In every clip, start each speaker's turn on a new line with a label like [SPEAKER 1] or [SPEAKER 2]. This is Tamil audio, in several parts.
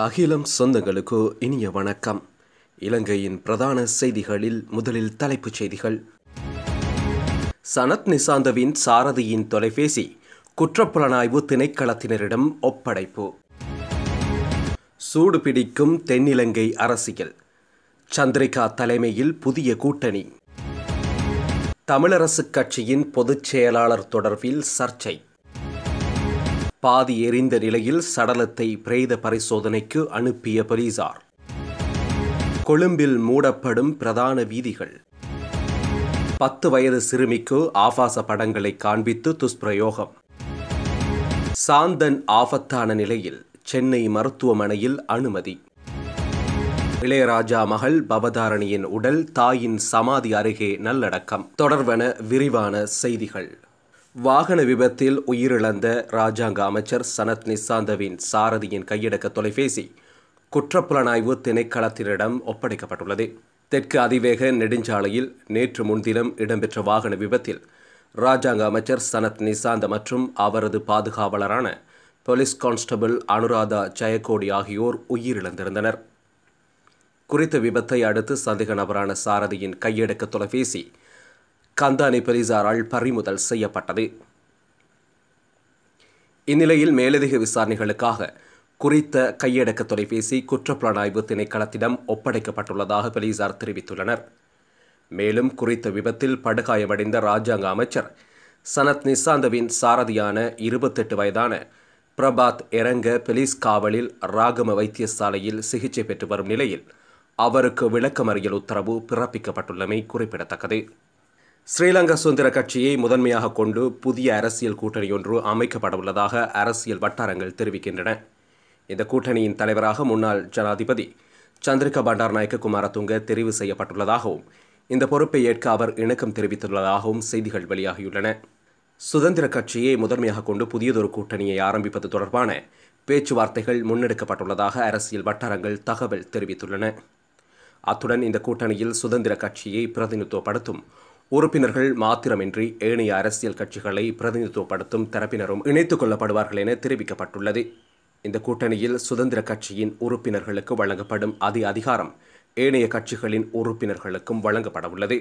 [SPEAKER 1] அகிலம் சொந்தங்களுக்கு இனிய வணக்கம். இலங்கையின் பிரதான செய்திகளில் முதலில் தலைப்புச் செய்திகள். சனத் நிசாந்தவின் சாரதியின் தொலைபேசி குற்றப்புலனாய்வு திணைக்களத்தினரிடம் ஒப்படைப்பு. சூடு பிடிக்கும் தென்னிலங்கை அரசியல். சந்திரிகா தலைமையில் புதிய கூட்டணி. தமிழரசுக் கட்சியின் பொதுச் செயலாளர் தொடர்பில் சர்ச்சை. பாதி எரிந்த நிலையில் சடலத்தை பிரேத பரிசோதனைக்கு அனுப்பிய போலீசார். கொழும்பில் மூடப்படும் பிரதான வீதிகள். பத்து வயது சிறுமிக்கு ஆபாச படங்களை காண்பித்து துஷ்பிரயோகம். சாந்தன் ஆபத்தான நிலையில் சென்னை மருத்துவமனையில் அனுமதி. இளையராஜா மகள் பவதாரணியின் உடல் தாயின் சமாதி அருகே நல்லடக்கம். தொடர்வன விரிவான செய்திகள். வாகன விபத்தில் உயிரிழந்த ராஜாங்க அமைச்சர் சனத் நிசாந்தவின் சாரதியின் கையடக்க தொலைபேசி குற்றப்புலனாய்வு திணைக்களத்தினரிடம் ஒப்படைக்கப்பட்டுள்ளது. தெற்கு அதிவேக நெடுஞ்சாலையில் நேற்று முன்தினம் இடம்பெற்ற வாகன விபத்தில் ராஜாங்க அமைச்சர் சனத் நிசாந்த மற்றும் அவரது பாதுகாவலரான போலீஸ் கான்ஸ்டபிள் அனுராதா ஜெயக்கோடி ஆகியோர் உயிரிழந்திருந்தனர். குறித்த விபத்தை அடுத்து சந்தேக நபரான சாரதியின் கையடக்க தொலைபேசி கந்தானி போலீசாரால் பறிமுதல் செய்யப்பட்டது. இந்நிலையில் மேலதிக விசாரணைகளுக்காக குறித்த கையடக்க தொலைபேசி குற்றப்புலனாய்வு திணைக்களத்திடம் ஒப்படைக்கப்பட்டுள்ளதாக போலீசார் தெரிவித்துள்ளனர். மேலும் குறித்த விபத்தில் படுகாயமடைந்த ராஜாங்க அமைச்சர் சனத் நிசாந்தவின் சாரதியான இருபத்தெட்டு வயதான பிரபாத் எரங்க போலீஸ் காவலில் ராகம வைத்தியசாலையில் சிகிச்சை பெற்று வரும் நிலையில் அவருக்கு விளக்கமறியல் உத்தரவு பிறப்பிக்கப்பட்டுள்ளமை குறிப்பிடத்தக்கது. ஸ்ரீலங்கா சுதந்திர கட்சியை முதன்மையாக கொண்டு புதிய அரசியல் கூட்டணி ஒன்று அமைக்கப்படவுள்ளதாக அரசியல் வட்டாரங்கள் தெரிவிக்கின்றன. இந்த கூட்டணியின் தலைவராக முன்னாள் ஜனாதிபதி சந்திரிகா பண்டார்நாயக்க குமாரதுங்க தெரிவு செய்யப்பட்டுள்ளதாகவும் இந்த பொறுப்பை ஏற்க அவர் இணக்கம் தெரிவித்துள்ளதாகவும் செய்திகள் வெளியாகியுள்ளன. சுதந்திர கட்சியை முதன்மையாக கொண்டு புதியதொரு கூட்டணியை ஆரம்பிப்பது தொடர்பான பேச்சுவார்த்தைகள் முன்னெடுக்கப்பட்டுள்ளதாக அரசியல் வட்டாரங்கள் தகவல் தெரிவித்துள்ளன. அத்துடன் இந்த கூட்டணியில் சுதந்திர கட்சியை பிரதிநிதித்துவப்படுத்தும் உறுப்பினர்கள் மாத்திரமின்றி ஏனைய அரசியல் கட்சிகளை பிரதிநிதித்துவப்படுத்தும் தரப்பினரும் இணைத்துக் கொள்ளப்படுவார்கள் என தெரிவிக்கப்பட்டுள்ளது. இந்த கூட்டணியில் சுதந்திர கட்சியின் உறுப்பினர்களுக்கு வழங்கப்படும் அதி அதிகாரம் ஏனைய கட்சிகளின் உறுப்பினர்களுக்கும் வழங்கப்பட உள்ளது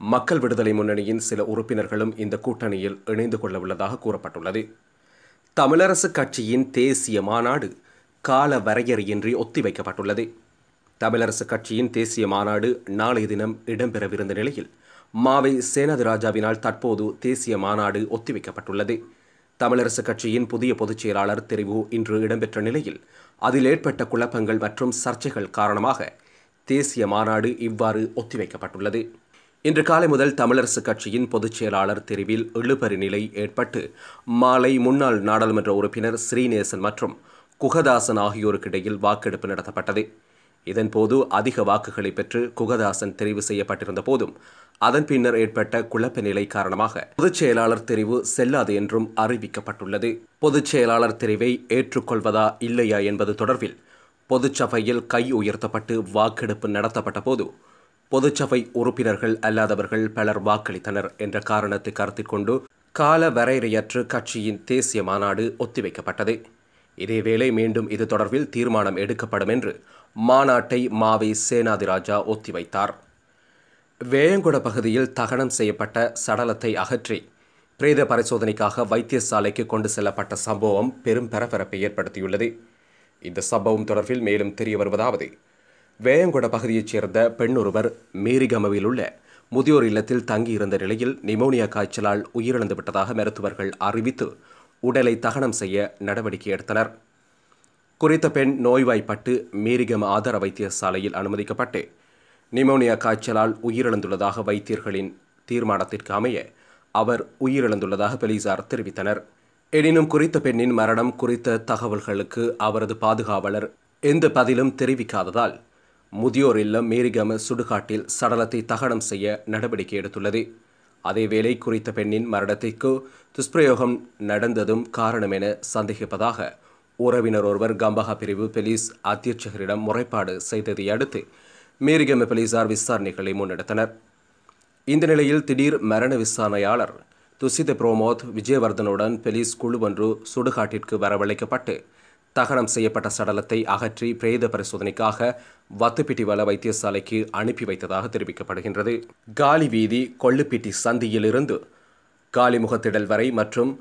[SPEAKER 1] மக்கள் விடுதலை முன்னணியின் சில உறுப்பினர்களும் இந்த கூட்டணியில் இணைந்து கொள்ள உள்ளதாக கூறப்பட்டுள்ளது. தமிழரசு கட்சியின் தேசிய மாநாடு கால வரையறையின்றி ஒத்திவைக்கப்பட்டுள்ளது. தமிழரசு கட்சியின் தேசிய மாநாடு நாளைய தினம் இடம்பெறவிருந்த நிலையில் மாவை சேனாதிராஜாவினால் தற்போது தேசிய மாநாடு ஒத்திவைக்கப்பட்டுள்ளது. தமிழரசு கட்சியின் புதிய பொதுச் செயலாளர் தெரிவு இன்று இடம்பெற்ற நிலையில் அதில் ஏற்பட்ட குழப்பங்கள் மற்றும் சர்ச்சைகள் காரணமாக தேசிய மாநாடு இவ்வாறு ஒத்திவைக்கப்பட்டுள்ளது. இன்று காலை முதல் தமிழரசு கட்சியின் பொதுச் செயலாளர் தெரிவில் இழுபறி நிலை ஏற்பட்டு மாலை முன்னாள் நாடாளுமன்ற உறுப்பினர் ஸ்ரீநேசன் மற்றும் குகதாசன் ஆகியோருக்கிடையில் வாக்கெடுப்பு நடத்தப்பட்டது. இதன்போது அதிக வாக்குகளை பெற்று குகதாசன் தெரிவு செய்யப்பட்டிருந்த போதும் அதன் பின்னர் ஏற்பட்ட குழப்ப நிலை காரணமாக பொதுச் செயலாளர் தெரிவு செல்லாது என்றும் அறிவிக்கப்பட்டுள்ளது. பொதுச் செயலாளர் தெரிவை ஏற்றுக்கொள்வதா இல்லையா என்பது தொடர்பில் பொதுச்சபையில் கை உயர்த்தப்பட்டு வாக்கெடுப்பு நடத்தப்பட்ட போது பொதுச்சபை உறுப்பினர்கள் அல்லாதவர்கள் பலர் வாக்களித்தனர் என்ற காரணத்தை கருத்தில் கொண்டு கால வரையறையற்று கட்சியின் தேசிய மாநாடு ஒத்திவைக்கப்பட்டது. இதேவேளை மீண்டும் இது தொடர்பில் தீர்மானம் எடுக்கப்படும் என்று மாநாட்டை மாவை சேனாதிராஜா ஒத்திவைத்தார். வேயங்குட பகுதியில் தகனம் செய்யப்பட்ட சடலத்தை அகற்றி பிரேத பரிசோதனைக்காக வைத்தியசாலைக்கு கொண்டு செல்லப்பட்ட சம்பவம் பெரும் பரபரப்பை ஏற்படுத்தியுள்ளது. இந்த சம்பவம் தொடர்பில் மேலும் தெரிய வருவதாவது வேயங்குட பகுதியைச் சேர்ந்த பெண்ணொருவர் மேரிகமவில் உள்ள முதியோர் இல்லத்தில் தங்கியிருந்த நிலையில் நிமோனியா காய்ச்சலால் உயிரிழந்து விட்டதாக மருத்துவர்கள் அறிவித்து உடலை தகனம் செய்ய நடவடிக்கை எடுத்தனர். குறித்த பெண் நோய்வாய்ப்பட்டு மீரிகம் ஆதார வைத்தியசாலையில் அனுமதிக்கப்பட்டு நிமோனியா காய்ச்சலால் உயிரிழந்துள்ளதாக வைத்தியர்களின் தீர்மானத்திற்கு அமைய அவர் உயிரிழந்துள்ளதாக போலீசார் தெரிவித்தனர். எனினும் குறித்த பெண்ணின் மரணம் குறித்த தகவல்களுக்கு அவரது பாதுகாவலர் எந்த பதிலும் தெரிவிக்காததால் முதியோர் இல்லம் மேரிகம சுடுகாட்டில் சடலத்தை தகனம் செய்ய நடவடிக்கை எடுத்துள்ளது. அதேவேளை குறித்த பெண்ணின் மரணத்திற்கு துஷ்பிரயோகம் நடந்ததும் காரணம் என சந்தேகிப்பதாக உறவினர் ஒருவர் கம்பகா பிரிவு போலீஸ் அத்தியட்சகரிடம் முறைப்பாடு செய்ததை அடுத்து மேரிகம போலீசார் விசாரணைகளை முன்னெடுத்தனர். இந்த நிலையில் திடீர் மரண விசாரணையாளர் துசித புரோமோத் விஜயவர்தனுடன் போலீஸ் குழு ஒன்று சுடுகாட்டிற்கு வரவழைக்கப்பட்டு தகனம் செய்யப்பட்ட சடலத்தை அகற்றி பிரேத பரிசோதனைக்காக வத்துப்பிட்டிவள வைத்தியசாலைக்கு அனுப்பி வைத்ததாக தெரிவிக்கப்படுகின்றது. காலி வீதி கொள்ளுப்பிட்டி சந்தியிலிருந்து காலிமுகத்திடல் வரை மற்றும்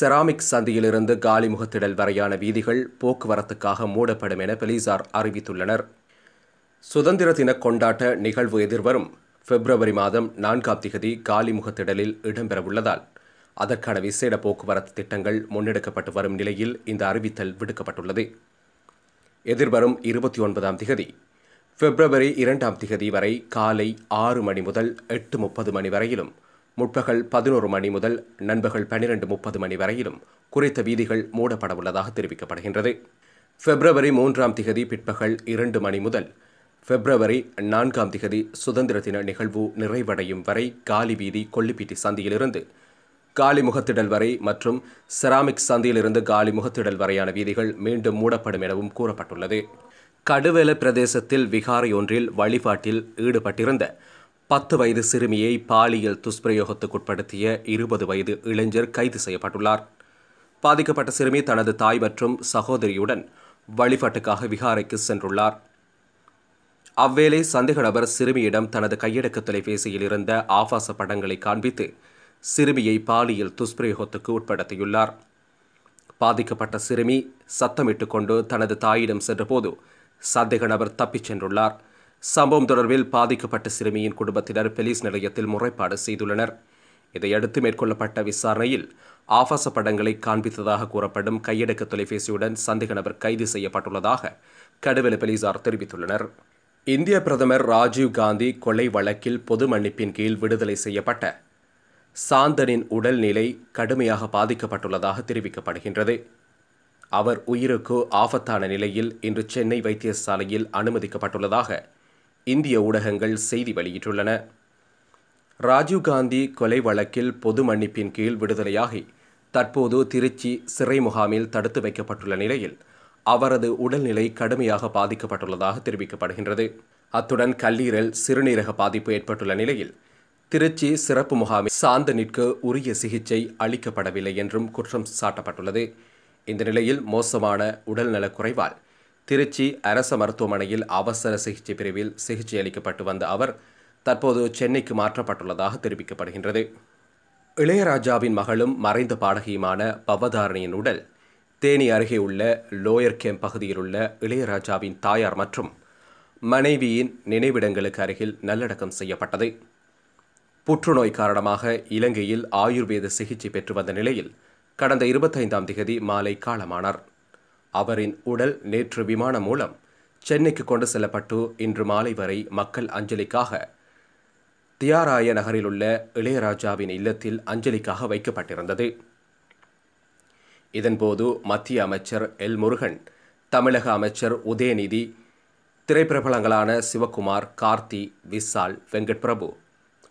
[SPEAKER 1] செராமிக் சந்தியிலிருந்து காலிமுகத்திடல் வரையான வீதிகள் போக்குவரத்துக்காக மூடப்படும் என போலீசார் அறிவித்துள்ளனர். சுதந்திர தின கொண்டாட்ட நிகழ்வு எதிர்வரும் பிப்ரவரி மாதம் நான்காம் திகதி காலிமுகத்திடலில் இடம்பெறவுள்ளதால் அதற்கான விசேட போக்குவரத்து திட்டங்கள் முன்னெடுக்கப்பட்டு வரும் நிலையில் இந்த அறிவித்தல் விடுக்கப்பட்டுள்ளது. எதிர்வரும் இருபத்தி ஒன்பதாம் திகதி பிப்ரவரி இரண்டாம் திகதி வரை காலை ஆறு மணி முதல் எட்டு முப்பது மணி வரையிலும் முற்பகல் பதினோரு மணி முதல் நண்பகல் பன்னிரண்டு முப்பது மணி வரையிலும் குறித்த வீதிகள் மூடப்பட உள்ளதாக தெரிவிக்கப்படுகின்றது. பிப்ரவரி மூன்றாம் திகதி பிற்பகல் இரண்டு மணி முதல் பிப்ரவரி நான்காம் திகதி சுதந்திர தின நிகழ்வு நிறைவடையும் வரை காலி வீதி கொல்லிப்பீட்டி சந்தியிலிருந்து காலி முகத்திடல் வரை மற்றும் செராமிக் சந்தியிலிருந்து காலி முகத்திடல் வரையான வீதிகள் மீண்டும் மூடப்படும் எனவும் கூறப்பட்டுள்ளது. கடுவேல பிரதேசத்தில் விகாரை ஒன்றில் வழிபாட்டில் ஈடுபட்டிருந்த பத்து வயது சிறுமியை பாலியல் துஷ்பிரயோகத்துக்குட்படுத்திய இருபது வயது இளைஞர் கைது செய்யப்பட்டுள்ளார். பாதிக்கப்பட்ட சிறுமி தனது தாய் மற்றும் சகோதரியுடன் வழிபாட்டுக்காக விகாரைக்கு சென்றுள்ளார். அவ்வேளை சந்தேக நபர் சிறுமியிடம் தனது கையடக்க தொலைபேசியில் இருந்த ஆபாச படங்களை காண்பித்து சிறுமியை பாலியல் துஷ்பிரயோகத்துக்கு உட்படுத்தியுள்ளார். பாதிக்கப்பட்ட சிறுமி சத்தமிட்டு கொண்டு தனது தாயிடம் சென்றபோது சந்தேக நபர் தப்பிச் சென்றுள்ளார். சம்பவம் தொடர்பில் பாதிக்கப்பட்ட சிறுமியின் குடும்பத்தினர் போலீஸ் நிலையத்தில் முறைப்பாடு செய்துள்ளனர். இதையடுத்து மேற்கொள்ளப்பட்ட விசாரணையில் ஆபாச படங்களை காண்பித்ததாக கூறப்படும் கையடக்க தொலைபேசியுடன் சந்தேக நபர் கைது செய்யப்பட்டுள்ளதாக கடுவெல போலீசார் தெரிவித்துள்ளனர். இந்திய பிரதமர் ராஜீவ் காந்தி கொலை வழக்கில் பொது மன்னிப்பின் கீழ் விடுதலை செய்யப்பட்ட. சாந்தனின் உடல்நிலை கடுமையாக பாதிக்கப்பட்டுள்ளதாக தெரிவிக்கப்படுகின்றது. அவர் உயிருக்கு ஆபத்தான நிலையில் இன்று சென்னை வைத்தியசாலையில் அனுமதிக்கப்பட்டுள்ளதாக இந்திய ஊடகங்கள் செய்தி வெளியிட்டுள்ளன. ராஜீவ்காந்தி கொலை வழக்கில் பொது மன்னிப்பின் கீழ் விடுதலையாகி தற்போது திருச்சி சிறை முகாமில் தடுத்து வைக்கப்பட்டுள்ள நிலையில் அவரது உடல்நிலை கடுமையாக பாதிக்கப்பட்டுள்ளதாக தெரிவிக்கப்படுகின்றது. அத்துடன் கல்லீரல் சிறுநீரக பாதிப்பு ஏற்பட்டுள்ள நிலையில் திருச்சி சிறப்பு முகாமில் சாந்தனிற்கு உரிய சிகிச்சை அளிக்கப்படவில்லை என்றும் குற்றம் சாட்டப்பட்டுள்ளது. இந்த நிலையில் மோசமான உடல்நலக் குறைவால் திருச்சி அரச மருத்துவமனையில் அவசர சிகிச்சை பிரிவில் சிகிச்சை அளிக்கப்பட்டு வந்த அவர் தற்போது சென்னைக்கு மாற்றப்பட்டுள்ளதாக தெரிவிக்கப்படுகின்றது. இளையராஜாவின் மகளும் மறைந்த பாடகியுமான பவதாரணியின் உடல் தேனி அருகே உள்ள லோயர் கேம்ப் பகுதியில் உள்ள இளையராஜாவின் தாயார் மற்றும் மனைவியின் நினைவிடங்களுக்கு அருகில் நல்லடக்கம் செய்யப்பட்டது. புற்றுநோய் காரணமாக இலங்கையில் ஆயுர்வேத சிகிச்சை பெற்று வந்த நிலையில் கடந்த இருபத்தைந்தாம் திகதி மாலை காலமானார். அவரின் உடல் நேற்று விமானம் மூலம் சென்னைக்கு கொண்டு செல்லப்பட்டு இன்று மாலை வரை மக்கள் அஞ்சலிக்காக தியாராய நகரில் உள்ள இளையராஜாவின் இல்லத்தில் அஞ்சலிக்காக வைக்கப்பட்டிருந்தது. இதன்போது மத்திய அமைச்சர் எல் முருகன் தமிழக அமைச்சர் உதயநிதி திரைப்பிரபலங்களான சிவகுமார் கார்த்தி விசால் வெங்கட் பிரபு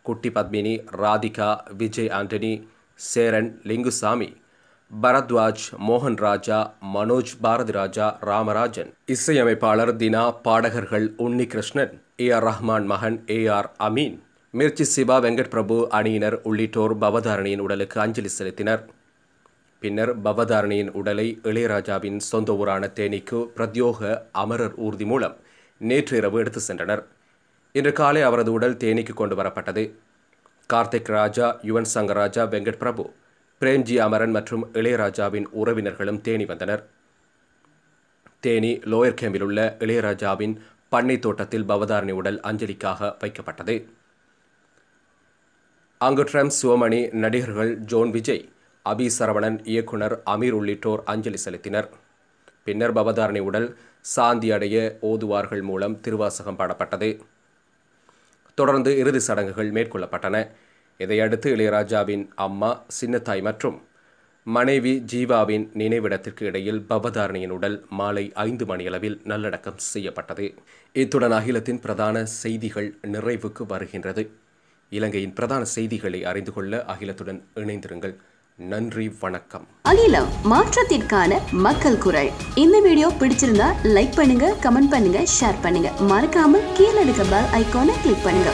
[SPEAKER 1] குட்டி பத்மினி ராதிகா விஜய் ஆண்டனி சேரன் லிங்குசாமி பரத்வாஜ் மோகன் ராஜா மனோஜ் பாரதி ராஜா ராமராஜன். இசையமைப்பாளர் தினா பாடகர்கள் உன்னி கிருஷ்ணன் ஏ ஆர் ரஹ்மான் மகன் ஏ ஆர் அமீன். மிர்ச்சி சிவா வெங்கட் பிரபு அணியினர் உள்ளிட்டோர் பவதாரணியின் உடலுக்கு அஞ்சலி செலுத்தினர். பின்னர் பவதாரணியின் உடலை இளையராஜாவின் சொந்த ஊரான தேனிக்கு பிரத்யோக அமரர் ஊர்தி மூலம் நேற்றிரவு எடுத்து சென்றனர். இன்று காலை அவரது உடல் தேனிக்கு கொண்டு வரப்பட்டது. கார்த்திக் ராஜா யுவன் சங்கர் ராஜா வெங்கட் பிரபு பிரேம்ஜி அமரன் மற்றும் இளையராஜாவின் உறவினர்களும் தேனி வந்தனர். தேனி லோயர் கேம்பில் உள்ள இளையராஜாவின் பண்ணை தோட்டத்தில் பவதாரணி உடல் அஞ்சலிக்காக வைக்கப்பட்டது. அங்கு ட்ரம்ப் சிவமணி நடிகர்கள் ஜோன் விஜய் அபி சரவணன் இயக்குனர் அமீர் உள்ளிட்டோர் அஞ்சலி செலுத்தினர். பின்னர் பவதாரணி உடல் சாந்தி அடைய ஓதுவார்கள் மூலம் திருவாசகம் பாடப்பட்டது. தொடர்ந்து இறுதி சடங்குகள் மேற்கொள்ளப்பட்டன. இதையடுத்து இளையராஜாவின் அம்மா சின்னத்தாய் மற்றும் மனைவி ஜீவாவின் நினைவிடத்திற்கு இடையில் பவதாரணியின் உடல் மாலை ஐந்து மணியளவில் நல்லடக்கம் செய்யப்பட்டது. இத்துடன் அகிலத்தின் பிரதான செய்திகள் நிறைவுக்கு வருகின்றது. இலங்கையின் பிரதான செய்திகளை அறிந்து கொள்ள அகிலத்துடன் இணைந்திருங்கள். நன்றி வணக்கம்.
[SPEAKER 2] அகிலம் மாற்றத்திற்கான மக்கள் குரல். இந்த வீடியோ பிடிச்சிருந்தா லைக் பண்ணுங்க கமெண்ட் பண்ணுங்க ஷேர் பண்ணுங்க. மறக்காம கீழே இருக்க பெல் ஐகானை கிளிக் பண்ணுங்க.